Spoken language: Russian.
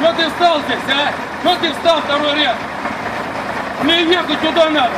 Что ты встал здесь, а? Что ты встал второй ряд? Мне ехать туда надо.